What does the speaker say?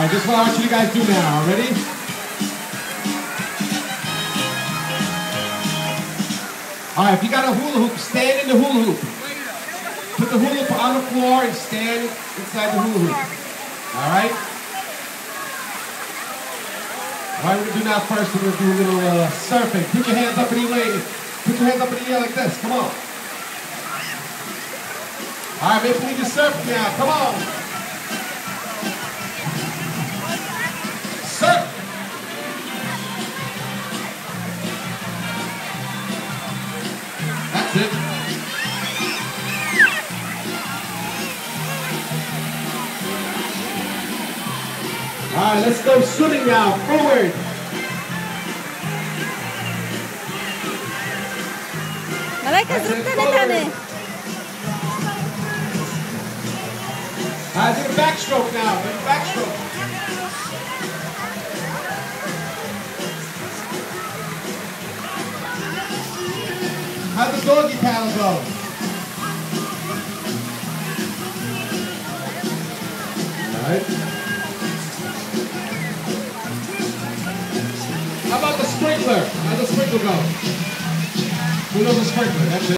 right, this is what I want you guys to do now. Ready? All right, if you got a hula hoop, stand in the hula hoop. Put the hula hoop on the floor and stand inside the hula hoop. All right? All right, we're gonna do now first, we're gonna do a little uh, surfing. Put your hands up in the air. Put your hands up in the air like this, come on. All right, maybe we can surf now, come on. That's it. All right, let's go swimming now. Forward. Malaika, zrób ten tany. All right, do the backstroke now. Do the backstroke. How'd the doggy paddle go? All right. How about the sprinkler? How'd the sprinkler go? Who knows the sprinkler? That's it.